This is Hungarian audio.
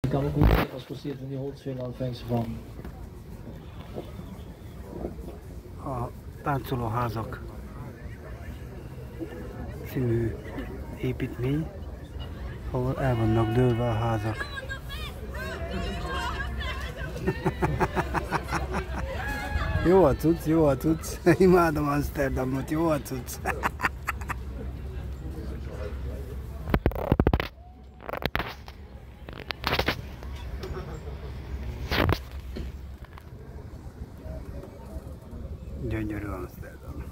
Ik kan ook goed kijken als passeert in die holtzwingen fengse van. A táncolóházak színű építmény, ahol el vannak dőlve a házak. jó a cucc, jó a cucc. Imádom Amsterdamot, jó a cucc. gyönyörű Amsterdam.